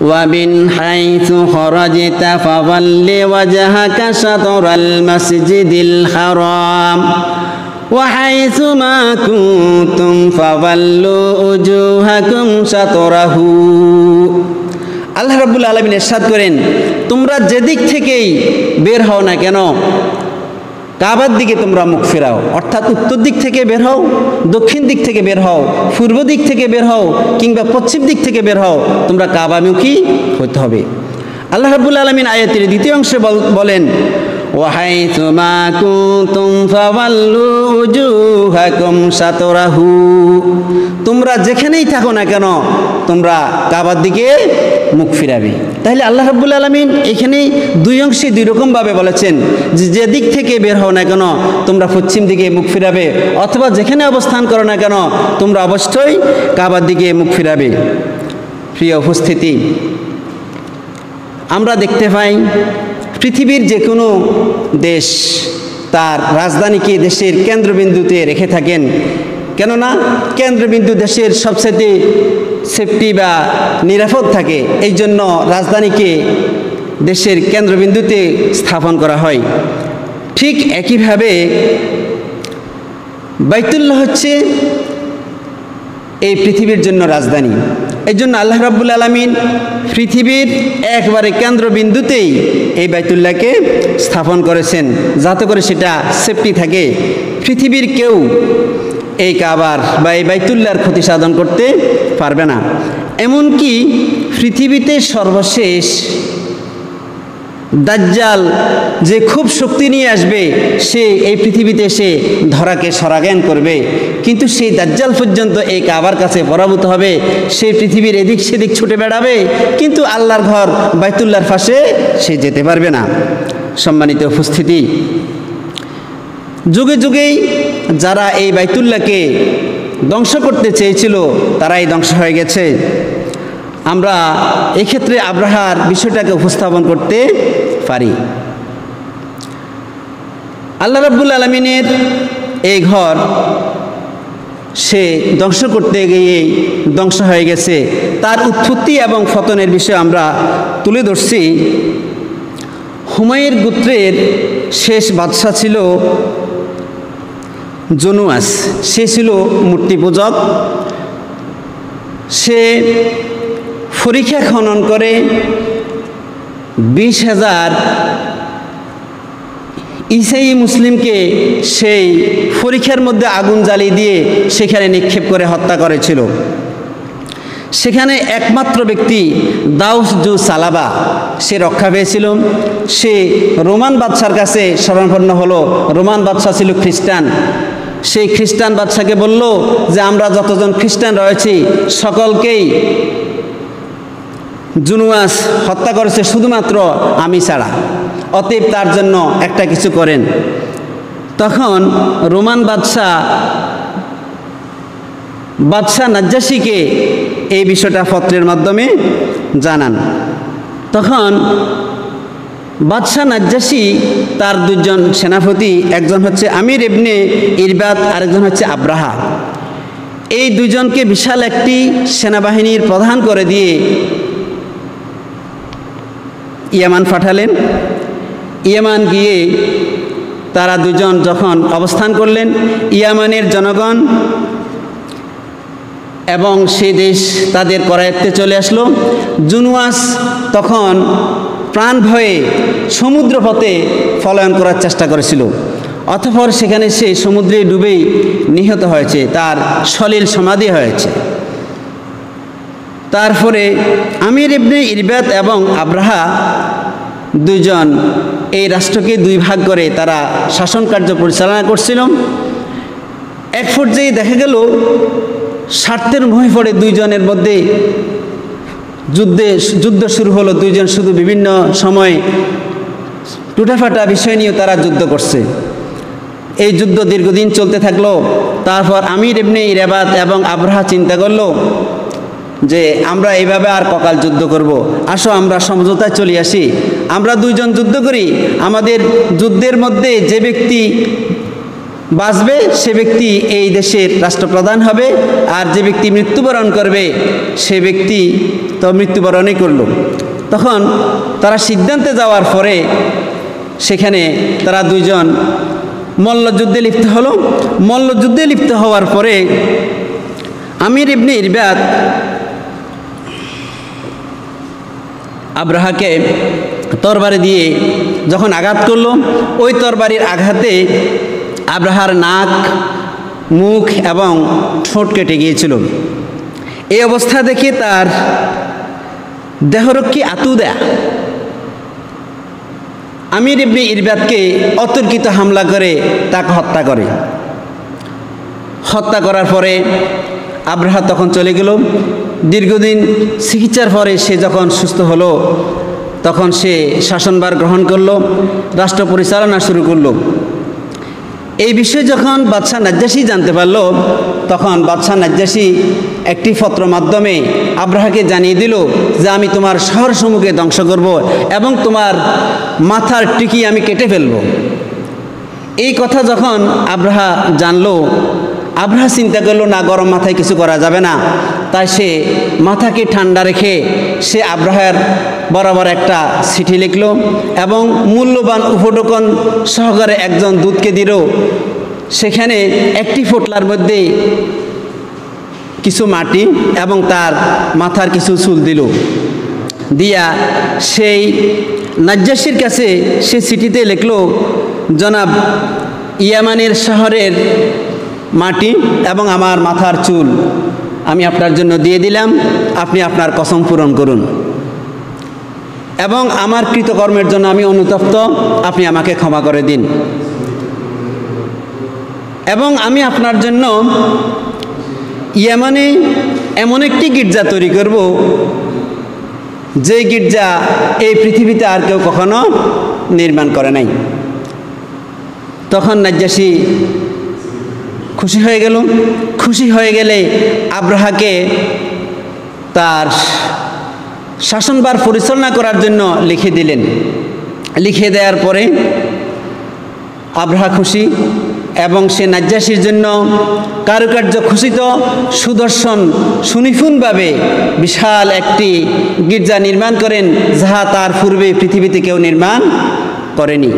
ومن حيث خرجت فول وجهك شطر المسجد الحرام وحيث ما كنتم فولوا وجوهكم شطره আল্লাহ রাব্বুল আলমিন এরশাদ করেন তোমরা যেদিক থেকেই বের হও না কেন কাবার দিকে তোমরা মুখ ফেরাও। অর্থাৎ উত্তর দিক থেকে বের হও, দক্ষিণ দিক থেকে বের হও, পূর্ব দিক থেকে বের হও, কিংবা পশ্চিম দিক থেকে বের হও, তোমরা কাবামুখী হতে হবে। আল্লাহ রাবুল আলমিন আয়াতের দ্বিতীয় অংশে বলেন ওয়াহাইতুমা কুনতুম ফাওয়াল্লু উজুহাকুম সাতরাহু তোমরা যেখানেই থাকো না কেন, তোমরা কাবার দিকে মুখ ফিরাবে। তাহলে আল্লাহ রাব্বুল আলমিন এখানে দুই অংশে দুই রকমভাবে বলেছেন যে যে দিক থেকে বের হও না কেন, তোমরা পশ্চিম দিকে মুখ ফিরাবে, অথবা যেখানে অবস্থান করো না কেন, তোমরা অবশ্যই কাবার দিকে মুখ ফিরাবে। প্রিয় উপস্থিতি, আমরা দেখতে পাই পৃথিবীর যে কোনো দেশ তার রাজধানীকে দেশের কেন্দ্রবিন্দুতে রেখে থাকেন। কেননা কেন্দ্রবিন্দু দেশের সবচেয়ে সেফটি বা নিরাপদ থাকে, এই জন্য রাজধানীকে দেশের কেন্দ্রবিন্দুতে স্থাপন করা হয়। ঠিক একইভাবে বাইতুল্লাহ হচ্ছে এই পৃথিবীর জন্য রাজধানী। এই জন্য আল্লাহ রাব্বুল আলমিন পৃথিবীর একবারে কেন্দ্রবিন্দুতেই এই বাইতুল্লাহকে স্থাপন করেছেন, যাতে করে সেটা সেফটি থাকে। পৃথিবীর কেউ এই কাবার বা এই বাইতুল্লাহর ক্ষতি সাধন করতে পারবে না। এমনকি পৃথিবীতে সর্বশেষ দাজ্জাল যে খুব শক্তি নিয়ে আসবে, সে এই পৃথিবীতে সে ধরাকে সরাজ্ঞান করবে। কিন্তু সেই দাজ্জাল পর্যন্ত এই কাবার কাছে পরাভূত হবে, সে পৃথিবীর এদিক সেদিক ছুটে বেড়াবে, কিন্তু আল্লাহর ঘর বাইতুল্লার পাশে সে যেতে পারবে না। সম্মানিত উপস্থিতি যুগে যুগেই যারা এই বাইতুল্লাহকে ধ্বংস করতে চেয়েছিল, তারাই ধ্বংস হয়ে গেছে। আমরা এক্ষেত্রে আব্রাহার বিষয়টাকে উপস্থাপন করতে পারি। আল্লাহ রাব্বুল আলমিনের এই ঘর, সে ধ্বংস করতে গিয়েই ধ্বংস হয়ে গেছে। তার উৎপত্তি এবং ফতনের বিষয়ে আমরা তুলে ধরছি। হুমায়ের গোত্রের শেষ বাদশাহ ছিল জনুয়াস, সে ছিল মূর্তি পূজক। সে পরীক্ষা খনন করে বিশ হাজার ইসাই মুসলিমকে সেই পরীক্ষার মধ্যে আগুন জ্বালিয়ে দিয়ে সেখানে নিক্ষেপ করে হত্যা করেছিল। সেখানে একমাত্র ব্যক্তি দাউস জু সালাবা, সে রক্ষা পেয়েছিল। সে রোমান বাদশার কাছে স্মরণপন্ন হলো, রোমান বাদশাহ ছিল খ্রিস্টান। সেই খ্রিস্টান বাদশাকে বলল যে, আমরা যতজন খ্রিস্টান রয়েছি, সকলকেই জুনুয়াস হত্যা করেছে শুধুমাত্র আমি ছাড়া। অতএব তার জন্য একটা কিছু করেন। তখন রোমান বাদশাহ বাদশাহ নাজ্জাসীকে এই বিষয়টা পত্রের মাধ্যমে জানান। তখন বাদশাহ নাজ্জাসী তার দুজন সেনাপতি, একজন হচ্ছে আমির এবনে ইরবাদ, আরেকজন হচ্ছে আব্রাহা। এই দুজনকে বিশাল একটি সেনাবাহিনীর প্রধান করে দিয়ে ইয়ামান পাঠালেন। ইয়ামান গিয়ে তারা দুজন যখন অবস্থান করলেন, ইয়ামানের জনগণ এবং সে দেশ তাদের করায়ত্তে চলে আসলো। জুনুয়াস তখন প্রাণ ভয়ে সমুদ্র পথে ফলায়ন করার চেষ্টা করেছিল। অতঃপর সেখানে সে সমুদ্রে ডুবেই নিহত হয়েছে, তার সলিল সমাধি হয়েছে। তারপরে আমির ইবনে ইরবাত এবং আব্রাহা দুজন এই রাষ্ট্রকে দুই ভাগ করে তারা শাসন কার্য পরিচালনা করছিল। এক পর্যায়ে দেখা গেল, স্বার্থের মুহে পড়ে দুইজনের মধ্যে যুদ্ধে যুদ্ধ শুরু হলো, দুইজন শুধু বিভিন্ন সময় টুটাফাটা বিষয় নিয়ে তারা যুদ্ধ করছে। এই যুদ্ধ দীর্ঘদিন চলতে থাকল, তারপর আমির এমনি ইরাবাদ এবং আব্রাহা চিন্তা করল যে, আমরা এইভাবে আর ককাল যুদ্ধ করব। আসো, আমরা সমঝোতায় চলে আসি। আমরা দুইজন যুদ্ধ করি। আমাদের যুদ্ধের মধ্যে যে ব্যক্তি বাঁচবে, সে ব্যক্তি এই দেশের রাষ্ট্রপ্রধান হবে, আর যে ব্যক্তি মৃত্যুবরণ করবে, সে ব্যক্তি তো মৃত্যুবরণই করল। তখন তারা সিদ্ধান্তে যাওয়ার পরে সেখানে তারা দুইজন মল্লযুদ্ধে লিপ্ত হলো। মল্লযুদ্ধে লিপ্ত হওয়ার পরে আমির ইবনে ইরবাদ আব্রাহাকে তরবারি দিয়ে যখন আঘাত করল, ওই তরবারির আঘাতে আব্রাহার নাক, মুখ এবং ঠোঁট কেটে গিয়েছিল। এই অবস্থা দেখে তার দেহরক্ষী আতুদা আমির ইবনে ইরবাদকে অতর্কিত হামলা করে তাকে হত্যা করে। হত্যা করার পরে আব্রাহা তখন চলে গেল। দীর্ঘদিন চিকিৎসার পরে সে যখন সুস্থ হলো, তখন সে শাসনভার গ্রহণ করল, রাষ্ট্র পরিচালনা শুরু করল। এই বিষয়ে যখন বাদশাহ নাজ্জাসী জানতে পারল, তখন বাদশাহ নাজ্জাসী একটি পত্র মাধ্যমে আব্রাহাকে জানিয়ে দিল যে, আমি তোমার শহর সমূহকে ধ্বংস করব এবং তোমার মাথার টিকি আমি কেটে ফেলব। এই কথা যখন আব্রাহা জানল, আব্রাহা চিন্তা করল, না, গরম মাথায় কিছু করা যাবে না। তাই সে মাথাকে ঠান্ডা রেখে সে আব্রাহার বরাবর একটা চিঠি লিখল এবং মূল্যবান উপটোকন সহকারে একজন দুধকে দিল। সেখানে একটি ফোটলার মধ্যে কিছু মাটি এবং তার মাথার কিছু চুল দিল। দিয়া সেই নাজ্জাসির কাছে সে চিঠিতে লিখল, জনাব, ইয়ামানের শহরের মাটি এবং আমার মাথার চুল। আমি আপনার জন্য দিয়ে দিলাম, আপনি আপনার কসম পূরণ করুন। এবং আমার কৃতকর্মের জন্য আমি অনুতপ্ত, আপনি আমাকে ক্ষমা করে দিন। এবং আমি আপনার জন্য ইয়ামানে এমন একটি গির্জা তৈরি করব যে গির্জা এই পৃথিবীতে আর কেউ কখনো নির্মাণ করে নাই। তখন নাজ্জাসী খুশি হয়ে গেল খুশি হয়ে গেলে আব্রাহাকে তার শাসনবার পরিচালনা করার জন্য লিখে দিলেন। লিখে দেওয়ার পরে আব্রাহা খুশি এবং সে নাজ্জাসীর জন্য কারুকার্য খুশিত সুদর্শন সুনিপুণভাবে বিশাল একটি গির্জা নির্মাণ করেন, যাহা তার পূর্বে পৃথিবীতে কেউ নির্মাণ করেনি।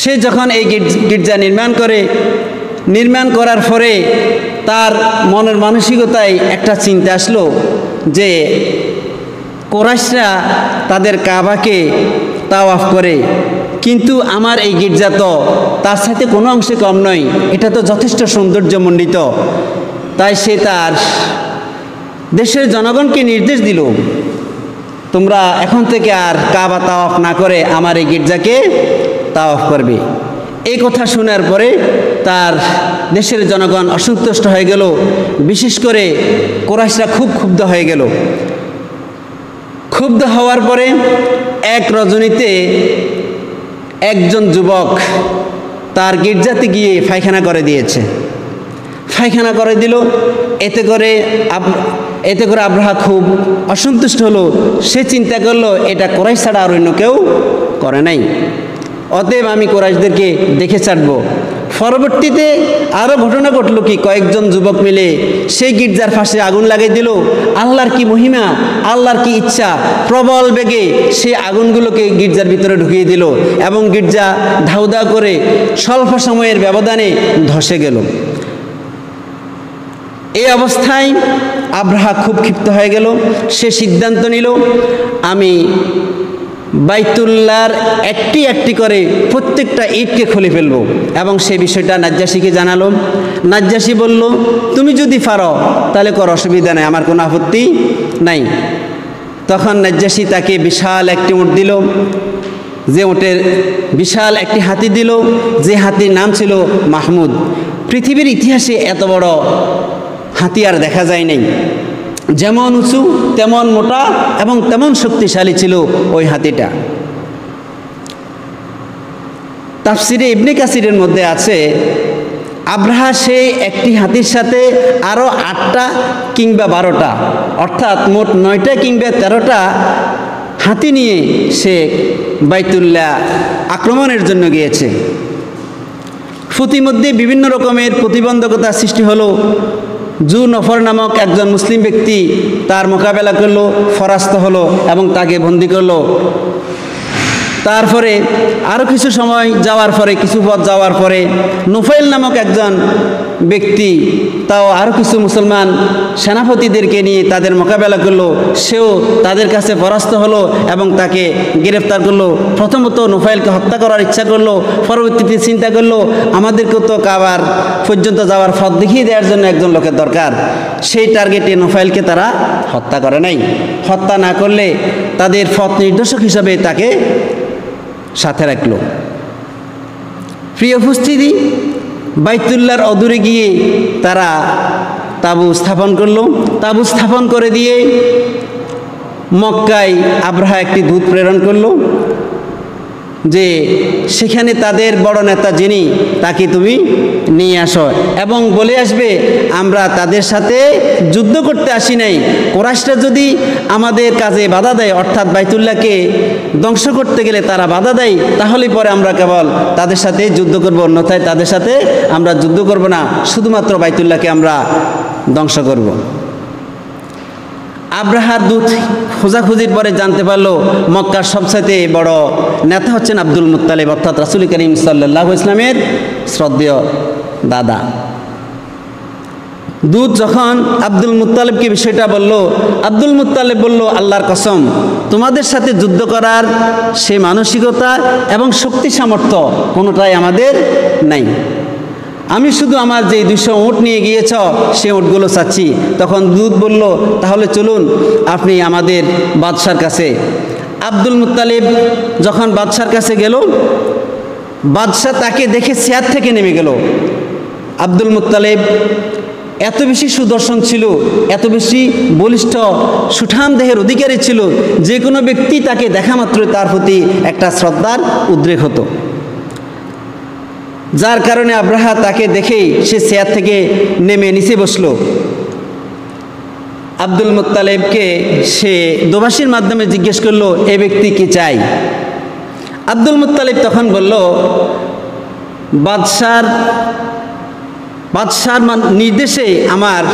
সে যখন এই গির্জা নির্মাণ করে, নির্মাণ করার পরে তার মনের মানসিকতায় একটা চিন্তা আসলো যে কোরাইশরা তাদের কাবাকে তাওয়াফ করে। কিন্তু আমার এই গির্জা তো তার সাথে কোনো অংশে কম নয়, এটা তো যথেষ্ট সৌন্দর্যমণ্ডিত। তাই সে তার দেশের জনগণকে নির্দেশ দিল তোমরা এখন থেকে আর কাবা তাওয়াফ না করে আমার এই গির্জাকে তাওয়াফ করবে। এই কথা শোনার পরে তার দেশের জনগণ অসন্তুষ্ট হয়ে গেল। বিশেষ করে কোরাইশরা খুব ক্ষুব্ধ হয়ে গেল। ক্ষুব্ধ হওয়ার পরে এক রজনীতে একজন যুবক তার গির্জাতে গিয়ে পায়খানা করে দিয়েছে। পায়খানা করে দিল। এতে করে এতে করে আব্রাহা খুব অসন্তুষ্ট হলো। সে চিন্তা করল, এটা কোরাইশ ছাড়া আর অন্য কেউ করে নাই। অতএব আমি কোরাইশদেরকে দেখে ছাড়বো। পরবর্তীতে আরও ঘটনা ঘটল কি, কয়েকজন যুবক মিলে সেই গির্জার ফাঁসে আগুন লাগিয়ে দিল। আল্লাহর কি মহিমা, আল্লাহর কি ইচ্ছা, প্রবল বেগে সেই আগুনগুলোকে গির্জার ভিতরে ঢুকিয়ে দিল এবং গির্জা ধাউদা করে স্বল্প সময়ের ব্যবধানে ধসে গেল। এই অবস্থায় আব্রাহা খুব ক্ষিপ্ত হয়ে গেল। সে সিদ্ধান্ত নিল, আমি বাইতুল্লার একটি একটি করে প্রত্যেকটা ইটকে খুলে ফেলব। এবং সে বিষয়টা নাজ্জাসীকে জানালো। নাজ্জাসী বলল, তুমি যদি পারো, তাহলে কর অসুবিধা নেই, আমার কোনো আপত্তি নাই। তখন নাজ্জাসী তাকে বিশাল একটি উঠ দিল, যে উটের বিশাল একটি হাতি দিল, যে হাতির নাম ছিল মাহমুদ। পৃথিবীর ইতিহাসে এত বড় হাতিয়ার দেখা যায় নাই। যেমন উঁচু, তেমন মোটা এবং তেমন শক্তিশালী ছিল ওই হাতিটা। তাফসিরে ইবনে কাসিরের মধ্যে আছে, আব্রাহা সেই একটি হাতির সাথে আরও আটটা কিংবা বারোটা, অর্থাৎ মোট নয়টা কিংবা তেরোটা হাতি নিয়ে সে বাইতুল্লাহ আক্রমণের জন্য গিয়েছে। প্রতিমধ্যে বিভিন্ন রকমের প্রতিবন্ধকতা সৃষ্টি হলো। জু নফর নামক একজন মুসলিম ব্যক্তি তার মোকাবেলা করল, ফরাস্ত হলো এবং তাকে বন্দি করল। তারপরে আরও কিছু সময় যাওয়ার পরে, কিছু পথ যাওয়ার পরে নুফাইল নামক একজন ব্যক্তি, তাও আরও কিছু মুসলমান সেনাপতিদেরকে নিয়ে তাদের মোকাবেলা করল। সেও তাদের কাছে পরাস্ত হলো এবং তাকে গ্রেফতার করল। প্রথমত নুফাইলকে হত্যা করার ইচ্ছা করল, পরবর্তীতে চিন্তা করল, আমাদেরকে তো কাবার পর্যন্ত যাওয়ার পথ দেখিয়ে দেওয়ার জন্য একজন লোকের দরকার। সেই টার্গেটে নুফাইলকে তারা হত্যা করে নাই। হত্যা না করলে তাদের পথ নির্দেশক হিসাবে তাকে সাথে রাখল। প্রিয় উপস্থিতি বাইতুল্লার অদূরে গিয়ে তারা তাবু স্থাপন করল। তাবু স্থাপন করে দিয়ে মক্কায় আব্রাহা একটি দূত প্রেরণ করল। যে সেখানে তাদের বড় নেতা যিনি, তাকে তুমি নিয়ে আসো। এবং বলে আসবে, আমরা তাদের সাথে যুদ্ধ করতে আসি নাই। কোরাসটা যদি আমাদের কাজে বাধা দেয়, অর্থাৎ বাইতুল্লাহকে ধ্বংস করতে গেলে তারা বাধা দেয়, তাহলে পরে আমরা কেবল তাদের সাথে যুদ্ধ করব, অন্যথায় তাদের সাথে আমরা যুদ্ধ করব না। শুধুমাত্র বাইতুল্লাহকে আমরা ধ্বংস করব। আব্রাহার দূত খোঁজাখুঁজির পরে জানতে পারল মক্কার সবচাইতে বড় নেতা হচ্ছেন আব্দুল মুতালেব অর্থাৎ রাসুল করিম সাল্লাহ ইসলামের শ্রদ্ধেয় দাদা। দূত যখন আব্দুল মুতালেবকে বিষয়টা বলল, আব্দুল মুতালেব বলল, আল্লাহর কসম, তোমাদের সাথে যুদ্ধ করার সে মানসিকতা এবং শক্তি সামর্থ্য কোনোটাই আমাদের নাই। আমি শুধু আমার যে দুশো উঁট নিয়ে গিয়েছ, সে উঁটগুলো চাচ্ছি। তখন দুধ বলল, তাহলে চলুন, আপনি আমাদের বাদশার কাছে। আব্দুল মুতালিব যখন বাদশার কাছে গেল, বাদশাহ তাকে দেখে চেয়ার থেকে নেমে গেল। আব্দুল মুতালেব এত বেশি সুদর্শন ছিল, এত বেশি বলিষ্ঠ, সুঠাম দেহের অধিকারী ছিল, যে কোনো ব্যক্তি তাকে দেখা মাত্রই তার প্রতি একটা শ্রদ্ধার উদ্রেক হতো। যার কারণে আব্রাহা তাকে দেখেই সে চেয়ার থেকে নেমে নিচে বসল। আব্দুল মুতালেবকে সে দোবাসীর মাধ্যমে জিজ্ঞেস করল, এ ব্যক্তি কি চাই? আব্দুল মুতালিব তখন বলল, বাদশার বাদশার নির্দেশে আমার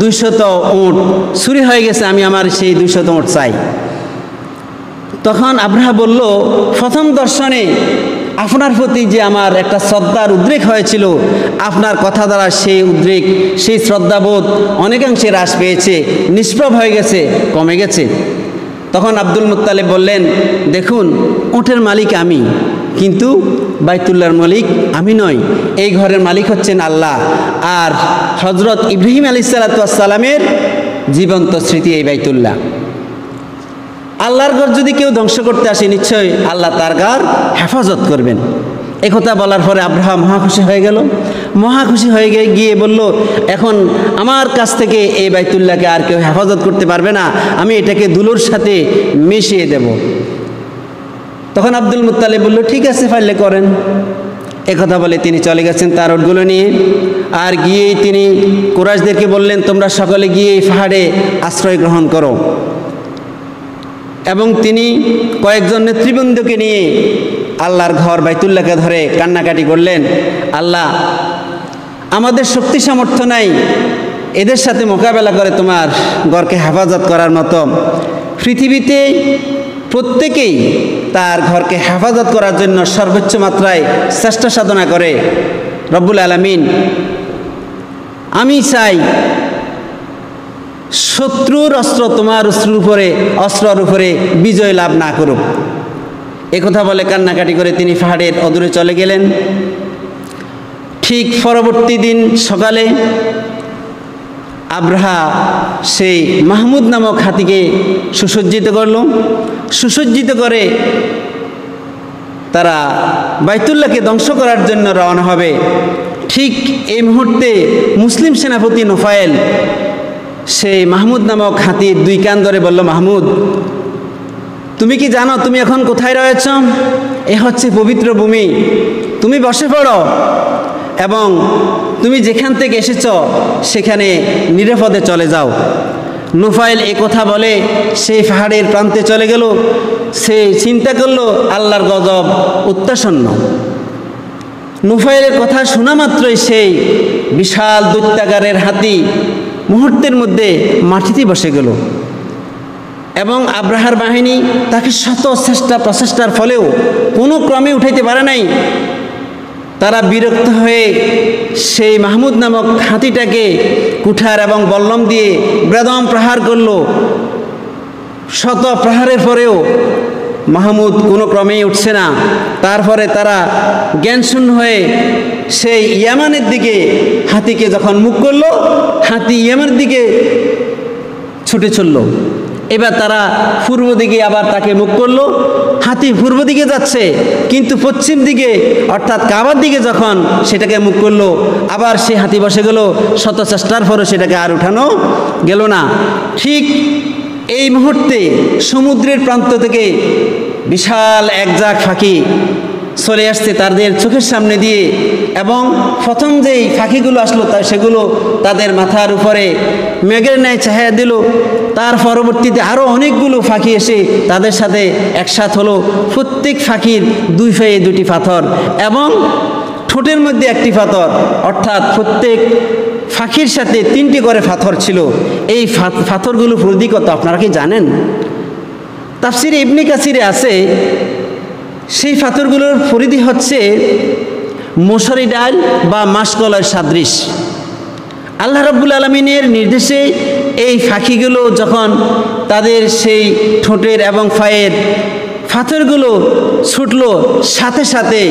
দুইশত উঁট চুরি হয়ে গেছে, আমি আমার সেই দুইশত উঁট চাই। তখন আব্রাহা বলল, প্রথম দর্শনে আপনার প্রতি যে আমার একটা শ্রদ্ধার উদ্রেক হয়েছিল, আপনার কথা দ্বারা সেই উদ্রেক, সেই শ্রদ্ধাবোধ অনেকাংশে হ্রাস পেয়েছে, নিষ্প্রভ হয়ে গেছে, কমে গেছে। তখন আব্দুল মুতালেব বললেন, দেখুন ওঠের মালিক আমি, কিন্তু বাইতুল্লাহর মালিক আমি নই। এই ঘরের মালিক হচ্ছেন আল্লাহ। আর হজরত ইব্রাহিম আলি সালাতামের জীবন্ত স্মৃতি এই বাইতুল্লাহ। আল্লাহর ঘর যদি কেউ ধ্বংস করতে আসে, নিশ্চয়ই আল্লাহ তার ঘর হেফাজত করবেন। একথা বলার পরে আব্রাহা মহাখুশি হয়ে গেল। মহাখুশি হয়ে গিয়ে বলল, এখন আমার কাছ থেকে এই বাইতুল্লাহকে আর কেউ হেফাজত করতে পারবে না। আমি এটাকে দুলোর সাথে মিশিয়ে দেব। তখন আব্দুল মুতালে বলল, ঠিক আছে, ফাইলে করেন। একথা বলে তিনি চলে গেছেন তার ওটগুলো নিয়ে। আর গিয়েই তিনি কোরাসদেরকে বললেন, তোমরা সকলে গিয়ে এই পাহাড়ে আশ্রয় গ্রহণ করো। এবং তিনি কয়েকজন নেতৃবৃন্দকে নিয়ে আল্লাহর ঘর বাইতুল্লাহকে ধরে কান্নাকাটি করলেন। আল্লাহ, আমাদের শক্তি সামর্থ্য নাই, এদের সাথে মোকাবেলা করে তোমার ঘরকে হেফাজত করার মতো। পৃথিবীতে প্রত্যেকেই তার ঘরকে হেফাজত করার জন্য সর্বোচ্চ মাত্রায় চেষ্টা সাধনা করে। রব্বুল আলমিন, আমি চাই শত্রুর অস্ত্র তোমার অস্ত্রের উপরে, অস্ত্রর উপরে বিজয় লাভ না করুক। একথা বলে কান্নাকাটি করে তিনি পাহাড়ের অদূরে চলে গেলেন। ঠিক পরবর্তী দিন সকালে আব্রাহা সেই মাহমুদ নামক হাতিকে সুসজ্জিত করল। সুসজ্জিত করে তারা বাইতুল্লাহকে ধ্বংস করার জন্য রওনা হবে। ঠিক এই মুহূর্তে মুসলিম সেনাপতি নোফায়েল সেই মাহমুদ নামক হাতির দুই কান ধরে বলল, মাহমুদ, তুমি কি জানো তুমি এখন কোথায় রয়েছ? এ হচ্ছে পবিত্র ভূমি। তুমি বসে পড়ো এবং তুমি যেখান থেকে এসেছ, সেখানে নিরাপদে চলে যাও। নুফাইল এ কথা বলে সেই পাহাড়ের প্রান্তে চলে গেল। সে চিন্তা করল, আল্লাহর গজব উত্তাসন্ন নুফাইলের কথা শোনা মাত্রই সেই বিশাল দৈত্যাগারের হাতি মুহূর্তের মধ্যে মাটিতে বসে গেল। এবং আব্রাহার বাহিনী তাকে শত চেষ্টা প্রচেষ্টার ফলেও কোনো ক্রমে উঠাইতে পারে নাই। তারা বিরক্ত হয়ে সেই মাহমুদ নামক হাতিটাকে কুঠার এবং বল্লম দিয়ে বেদম প্রহার করল। শত প্রহারের পরেও মাহমুদ কোনো ক্রমেই উঠছে না। তারপরে তারা জ্ঞানশূন্য হয়ে সেই ইয়ামানের দিকে হাতিকে যখন মুখ করল, হাতি ইয়ামানের দিকে ছুটে চলল। এবার তারা পূর্ব দিকে আবার তাকে মুখ করল। হাতি পূর্ব দিকে যাচ্ছে, কিন্তু পশ্চিম দিকে, অর্থাৎ কাবার দিকে যখন সেটাকে মুখ করল, আবার সে হাতি বসে গেল। শত চেষ্টার পরে সেটাকে আর উঠানো গেল না। ঠিক এই মুহূর্তে সমুদ্রের প্রান্ত থেকে বিশাল এক জাক ফাঁকি চলে আসছে তাদের চোখের সামনে দিয়ে এবং প্রথম যেই ফাঁকিগুলো আসলো তা সেগুলো তাদের মাথার উপরে মেঘের ন্যায় চাহিয়া দিল। তার পরবর্তীতে আরও অনেকগুলো ফাঁকি এসে তাদের সাথে একসাথ হলো। প্রত্যেক ফাঁকির দুই ফাইয়ে দুটি পাথর এবং ঠোঁটের মধ্যে একটি পাথর। অর্থাৎ প্রত্যেক ফাঁকির সাথে তিনটি করে পাথর ছিল। এই পাথরগুলো ফুলদি কত আপনারা কি জানেন? তাফসিরে ইবনি কাসিরে আছে সেই পাথরগুলোর পরিধি হচ্ছে মশারি ডাল বা মাসকলার সাদৃশ। আল্লাহ রব্বুল আলমিনের নির্দেশে এই ফাঁকিগুলো যখন তাদের সেই ঠোঁটের এবং ফায়ের পাথরগুলো ছুটলো, সাথে সাথে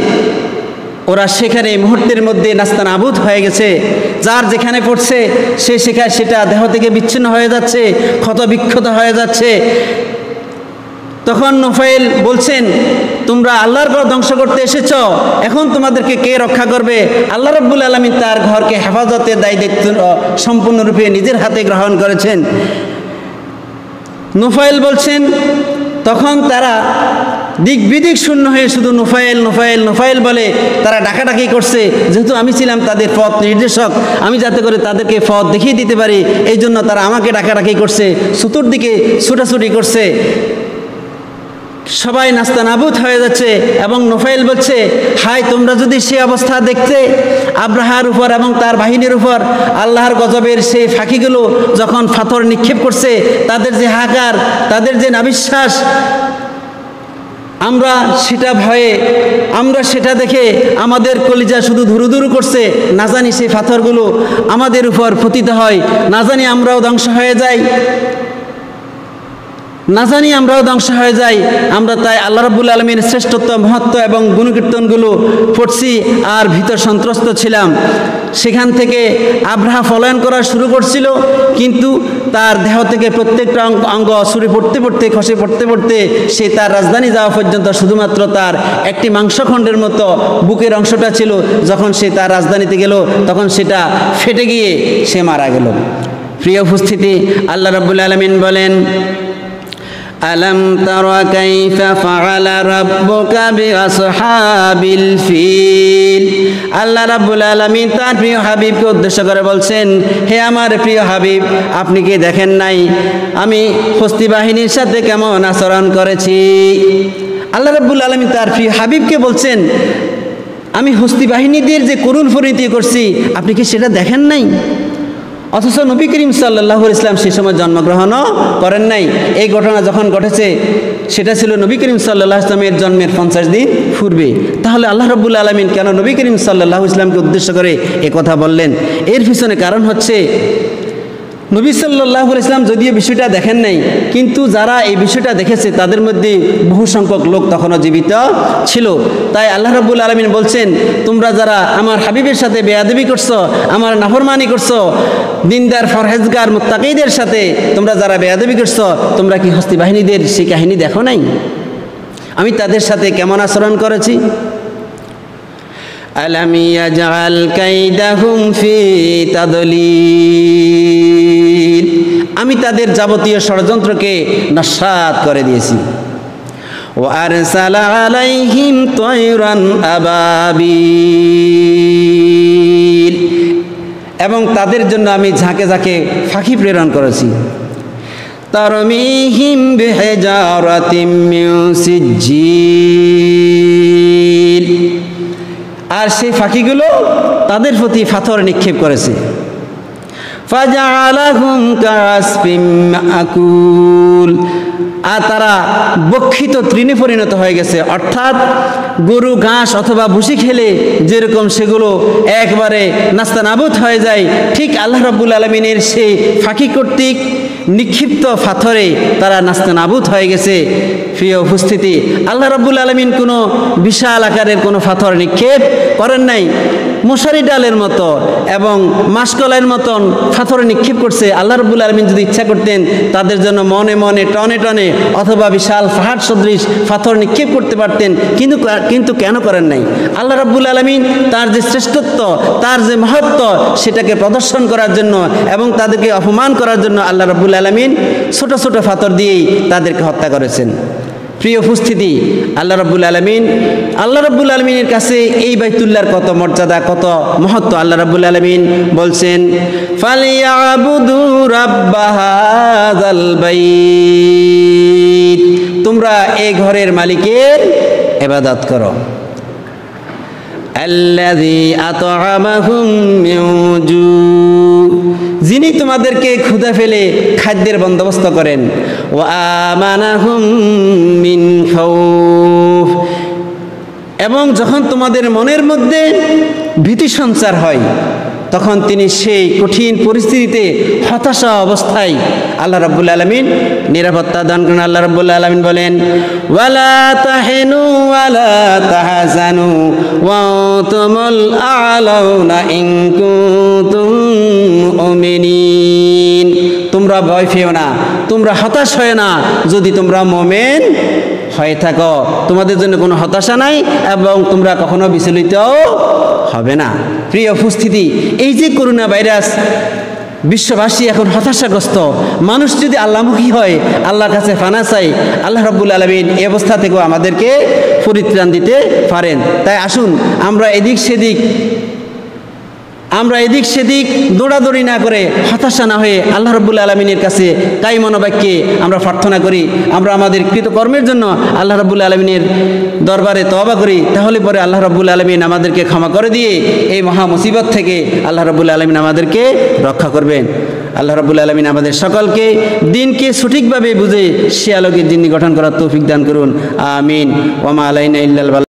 ওরা সেখানে মুহূর্তের মধ্যে নাস্তান আবুদ হয়ে গেছে। যার যেখানে পড়ছে, সে সেখানে সেটা দেহ থেকে বিচ্ছিন্ন হয়ে যাচ্ছে ক্ষত বিক্ষত হয়ে যাচ্ছে। তখন নোফাইল বলছেন তোমরা আল্লাহর ঘর ধ্বংস করতে এসেছ, এখন তোমাদেরকে কে রক্ষা করবে? আল্লাহ রব্বুল আলমী তার ঘরকে হেফাজতের দায়ী দায়িত্ব সম্পূর্ণরূপে নিজের হাতে গ্রহণ করেছেন। নোফাইল বলছেন, তখন তারা দিক বিদিক শূন্য হয়ে শুধু নুফাইল নুফাইল নুফাইল বলে তারা ডাকাডাকি করছে। যেহেতু আমি ছিলাম তাদের পথ নির্দেশক, আমি যাতে করে তাদেরকে পথ দেখিয়ে দিতে পারি এই জন্য তারা আমাকে ডাকাডাকি করছে, চতুর্দিকে ছুটাছুটি করছে। সবাই নাস্তা নাবুদ হয়ে যাচ্ছে এবং নোফাইল বলছে, হাই, তোমরা যদি সে অবস্থা দেখতে আব্রাহার উপর এবং তার বাহিনীর উপর, আল্লাহর গজবের সেই ফাঁকিগুলো যখন ফাথর নিক্ষেপ করছে, তাদের যে হাকার তাদের যে নাবিশ্বাস, আমরা সেটা ভয়ে, আমরা সেটা দেখে আমাদের কলিজা শুধু ধুরু ধুরু করছে। না জানি সেই পাথরগুলো আমাদের উপর পতিত হয়, না জানি আমরাও ধ্বংস হয়ে যাই। না জানি আমরাও ধ্বংস হয়ে যাই, আমরা তাই আল্লাহ রাবুল আলমীর শ্রেষ্ঠত্ব, মহত্ব এবং গুণকীর্তনগুলো পড়ছি আর ভিতর সন্ত্রস্ত ছিলাম। সেখান থেকে আব্রাহা ফলায়ন করা শুরু করছিল, কিন্তু তার দেহ থেকে প্রত্যেকটা অঙ্গ সুরে পড়তে পড়তে, খসে পড়তে পড়তে সে তার রাজধানী যাওয়া পর্যন্ত শুধুমাত্র তার একটি মাংসখণ্ডের মতো বুকের অংশটা ছিল। যখন সে তার রাজধানীতে গেল, তখন সেটা ফেটে গিয়ে সে মারা গেল। প্রিয় উপস্থিতি, আল্লাহ রাবুল আলমিন বলেন ألم تر كيف فعل ربك بأصحاب الفيل আল্লাহ রাব্বুল আলামিন তার প্রিয় হাবিবকে উদ্দেশ্য করে বলছেন হে আমার প্রিয় হাবিব আপনি কি দেখেন নাই আমি হস্তি বাহিনীর সাথে কেমন আচরণ করেছি আল্লাহ রাব্বুল আলামিন তার প্রিয় হাবিবকে বলছেন আমি হস্তি বাহিনীদের যে করুণ পরিণতি করছি আপনি কি সেটা দেখেন নাই অথচ নবী করিম সাল্লাহ ইসলাম সেই সময় জন্মগ্রহণও করেন নাই। এই ঘটনা যখন ঘটেছে, সেটা ছিল নবী করিম সাল্লাহ ইসলামের জন্মের পঞ্চাশ দিন পূর্বে। তাহলে আল্লাহ রব্বুল আলমিন কেন নবী করিম সাল্লাহ ইসলামকে উদ্দেশ্য করে এ কথা বললেন? এর পিছনে কারণ হচ্ছে নবী সাল্লাহ ইসলাম যদিও বিষয়টা দেখেন নাই, কিন্তু যারা এই বিষয়টা দেখেছে, তাদের মধ্যে বহু সংখ্যক লোক তখনও জীবিত ছিল। তাই আল্লাহ রব্বুল আলমিন বলছেন, তোমরা যারা আমার হাবিবের সাথে বেয়াদবি করছ, আমার নাফরমানি করছ, দিনদার, ফরহেজগার, মুত্তাকিদের সাথে তোমরা যারা বেয়াদবি করছ, তোমরা কি হস্তি বাহিনীদের সেই কাহিনী দেখো নাই? আমি তাদের সাথে কেমন আচরণ করেছি? ألم يجعل كيدهم في تضليل আমি তাদের যাবতীয় ষড়যন্ত্রকে নস্বাত করে দিয়েছি وأرسل عليهم طيرا أبابيل এবং তাদের জন্য আমি ঝাঁকে ঝাঁকে ফাঁকি প্রেরণ করেছি তারমিহিম বিহেজারাতিম মিন সিজ্জিল আর সেই ফাঁকিগুলো তাদের প্রতি পাথর নিক্ষেপ করেছে। আর তারা বক্ষিত তৃণে পরিণত হয়ে গেছে। অর্থাৎ গরু, ঘাস অথবা ভুসি খেলে যেরকম সেগুলো একবারে নাস্তা নাবুদ হয়ে যায়, ঠিক আল্লাহ রাব্বুল আলমিনের সেই ফাঁকি কর্তৃক নিক্ষিপ্ত পাথরে তারা নাস্তে নাবুদ হয়ে গেছে। প্রিয় উপস্থিতি, আল্লাহ রব্বুল আলমিন কোনো বিশাল আকারের কোনো পাথর নিক্ষেপ করেন নাই। মশারি ডালের মতো এবং মাসকলাইয়ের মতন পাথরে নিক্ষেপ করছে। আল্লাহ রব্বুল আলমিন যদি ইচ্ছা করতেন তাদের জন্য মনে মনে, টনে টনে অথবা বিশাল পাহাড় সদৃশ পাথর নিক্ষেপ করতে পারতেন, কিন্তু কিন্তু কেন করেন নাই? আল্লাহ রব্বুল আলমিন তার যে শ্রেষ্ঠত্ব, তার যে মহত্ব, সেটাকে প্রদর্শন করার জন্য এবং তাদেরকে অপমান করার জন্য আল্লাহ রব্বুল আলমিন ছোট ছোট পাথর দিয়েই তাদেরকে হত্যা করেছেন। প্রিয় উপস্থিতি, আল্লাহ রব্বুল আলমিন আল্লাহ রব্বুল আলমিনের কাছে এই বাইতুল্লাহর কত মর্যাদা, কত মহত্ব? আল্লাহ রব্বুল আলমিন বলছেন, ফালিয়াবুদু তোমরা এই ঘরের মালিকের ইবাদত করো। যিনি তোমাদেরকে ক্ষুধা ফেলে খাদ্যের বন্দোবস্ত করেন। ও আমানাহুম মিন খাউফ। এবং যখন তোমাদের মনের মধ্যে ভীতি সঞ্চার হয়, তখন তিনি সেই কঠিন পরিস্থিতিতে হতাশা অবস্থায় আল্লাহ রাব্বুল আলমিন নিরাপত্তা দান করেন। আল্লাহ রাব্বুল আলমিন বলেন, ওয়ালা তাহেনু ওয়ালা তাহাজানু ওয়াতুমুল আলাউনা ইন মুমিনিন। তোমরা ভয় পেও না, তোমরা হতাশ হয় না যদি তোমরা মোমেন হয়ে থাকো। তোমাদের জন্য কোনো হতাশা নাই এবং তোমরা কখনো বিচলিত হবে না। প্রিয় উপস্থিতি, এই যে করোনা ভাইরাস, বিশ্ববাসী এখন হতাশাগ্রস্ত। মানুষ যদি আল্লাহমুখী হয়, আল্লাহর কাছে ফানা চাই আল্লাহ রব্বুল আলমিন এই অবস্থা থেকেও আমাদেরকে পরিত্রাণ দিতে পারেন। তাই আসুন, আমরা এদিক সেদিক আমরা এদিক সেদিক দৌড়াদৌড়ি না করে হতাশা না হয়ে আল্লাহ রব্বুল আলমিনের কাছে তাই মনোবাক্যে আমরা প্রার্থনা করি, আমরা আমাদের কৃতকর্মের জন্য আল্লাহ রব্বুল আলমিনের দরবারে তবা করি, তাহলে পরে আল্লাহ রব্বুল আলমিন আমাদেরকে ক্ষমা করে দিয়ে এই মহা মুসিবত থেকে আল্লাহ রব্বুল আলমিন আমাদেরকে রক্ষা করবেন। আল্লাহ রব্বুল আলমিন আমাদের সকলকে দিনকে সঠিকভাবে বুঝে সে আলোকে দিন গঠন করার তৌফিক দান করুন। আমিন। ওমা আলাইনা ইল্লাল